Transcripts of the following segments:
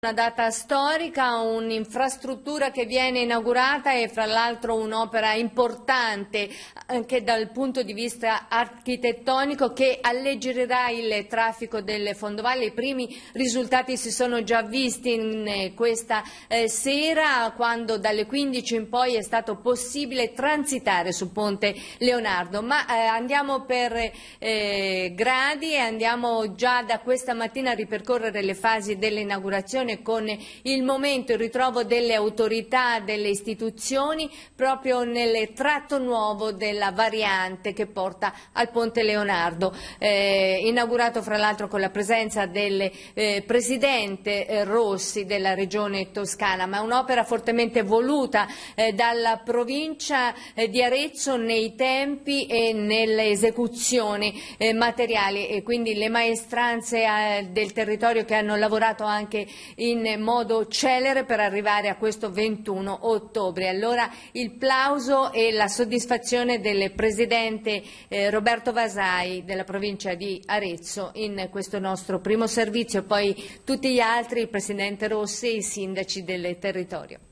Una data storica, un'infrastruttura che viene inaugurata e fra l'altro un'opera importante anche dal punto di vista architettonico che alleggerirà il traffico delle fondovalle. I primi risultati si sono già visti in eh, questa eh, sera quando dalle 15 in poi è stato possibile transitare su Ponte Leonardo. Ma eh, andiamo per gradi e andiamo già da questa mattina a ripercorrere le fasi dell'inaugurazione comunicazione con il momento, il ritrovo delle autorità, delle istituzioni proprio nel tratto nuovo della variante che porta al Ponte Leonardo, eh, inaugurato fra l'altro con la presenza del eh, Presidente eh, Rossi della Regione Toscana, ma un'opera fortemente voluta eh, dalla provincia eh, di Arezzo nei tempi e nelle esecuzioni eh, materiali. E quindi le maestranze del territorio che hanno lavorato anche in modo celere per arrivare a questo 21 ottobre. Allora il plauso e la soddisfazione del Presidente eh, Roberto Vasai della provincia di Arezzo in questo nostro primo servizio, poi tutti gli altri, il Presidente Rossi e i sindaci del territorio.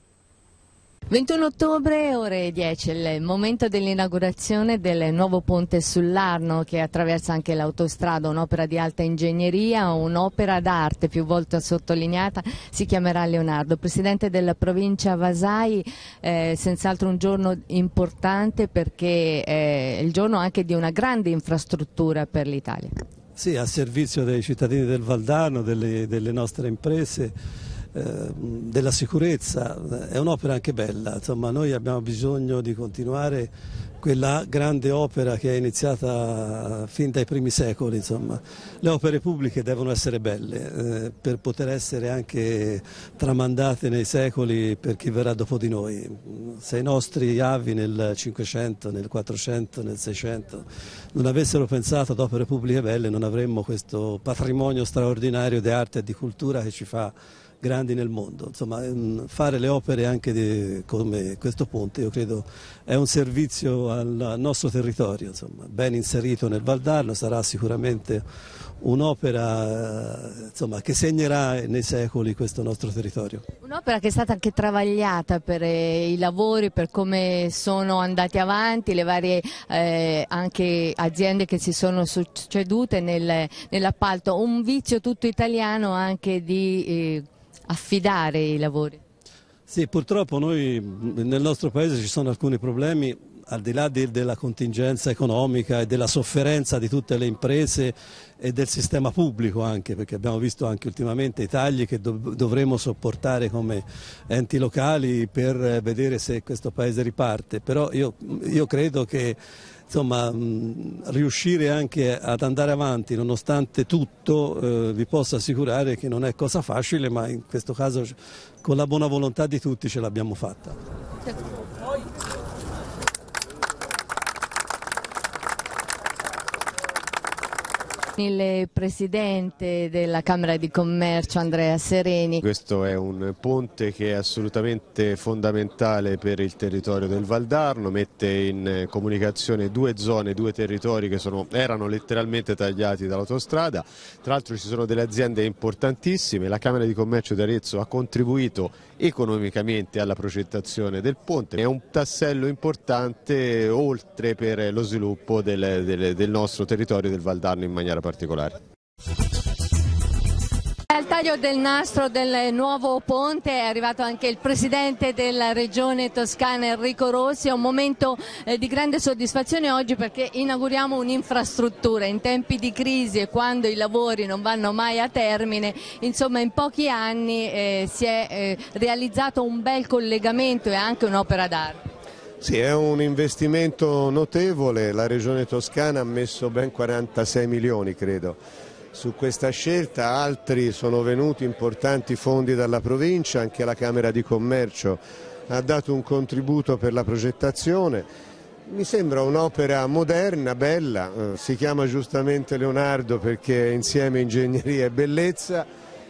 21 ottobre, ore 10, il momento dell'inaugurazione del nuovo ponte sull'Arno che attraversa anche l'autostrada, un'opera di alta ingegneria, un'opera d'arte più volte sottolineata, si chiamerà Leonardo. Presidente della provincia Vasai, eh, senz'altro un giorno importante perché è il giorno anche di una grande infrastruttura per l'Italia. Sì, a servizio dei cittadini del Valdarno, delle, delle nostre imprese eh, della sicurezza, è un'opera anche bella, insomma noi abbiamo bisogno di continuare quella grande opera che è iniziata fin dai primi secoli, insomma. le opere pubbliche devono essere belle eh, per poter essere anche tramandate nei secoli per chi verrà dopo di noi. Se i nostri avi nel 500, nel 400, nel 600 non avessero pensato ad opere pubbliche belle non avremmo questo patrimonio straordinario di arte e di cultura che ci fa grandi nel mondo. Insomma, ehm, fare le opere anche di, come questo ponte io credo è un servizio al nostro territorio, insomma, ben inserito nel Valdarno, sarà sicuramente un'opera insomma, che segnerà nei secoli questo nostro territorio. Un'opera che è stata anche travagliata per eh, i lavori, per come sono andati avanti le varie eh, anche aziende che si sono succedute nel, nell'appalto, un vizio tutto italiano anche di eh, affidare i lavori? Sì, purtroppo noi nel nostro paese ci sono alcuni problemi al di là de, della contingenza economica e della sofferenza di tutte le imprese e del sistema pubblico anche, perché abbiamo visto anche ultimamente i tagli che dov dovremo sopportare come enti locali per vedere se questo paese riparte, però io, io credo che insomma, mh, riuscire anche ad andare avanti nonostante tutto eh, vi posso assicurare che non è cosa facile, ma in questo caso con la buona volontà di tutti ce l'abbiamo fatta. Il Presidente della Camera di Commercio Andrea Sereni. Questo è un ponte che è assolutamente fondamentale per il territorio del Valdarno, mette in comunicazione due zone, due territori che sono, erano letteralmente tagliati dall'autostrada, tra l'altro ci sono delle aziende importantissime, la Camera di Commercio di Arezzo ha contribuito economicamente alla progettazione del ponte, è un tassello importante oltre per lo sviluppo del, del, del nostro territorio del Valdarno in maniera particolare. Al taglio del nastro del nuovo ponte è arrivato anche il presidente della regione toscana Enrico Rossi, è un momento eh, di grande soddisfazione oggi perché inauguriamo un'infrastruttura in tempi di crisi e quando i lavori non vanno mai a termine, insomma in pochi anni eh, si è eh, realizzato un bel collegamento e anche un'opera d'arte. Sì, è un investimento notevole, la Regione Toscana ha messo ben 46 milioni credo. Su questa scelta, altri sono venuti importanti fondi dalla provincia, anche la Camera di Commercio ha dato un contributo per la progettazione. Mi sembra un'opera moderna, bella, eh, si chiama giustamente Leonardo perché insieme ingegneria e bellezza,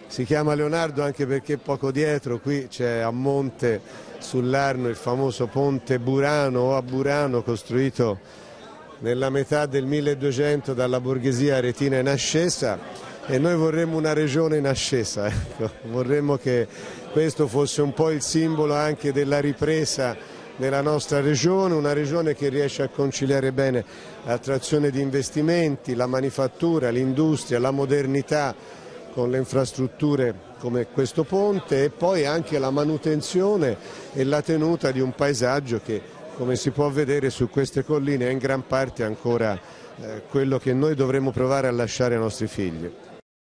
si chiama Leonardo anche perché poco dietro qui c'è a monte sull'Arno il famoso ponte Burano o a Burano costruito nella metà del 1200 dalla borghesia aretina in ascesa e noi vorremmo una regione in ascesa, ecco. vorremmo che questo fosse un po' il simbolo anche della ripresa nella nostra regione, una regione che riesce a conciliare bene l'attrazione di investimenti, la manifattura, l'industria, la modernità con le infrastrutture come questo ponte e poi anche la manutenzione e la tenuta di un paesaggio che come si può vedere su queste colline è in gran parte ancora eh, quello che noi dovremmo provare a lasciare ai nostri figli.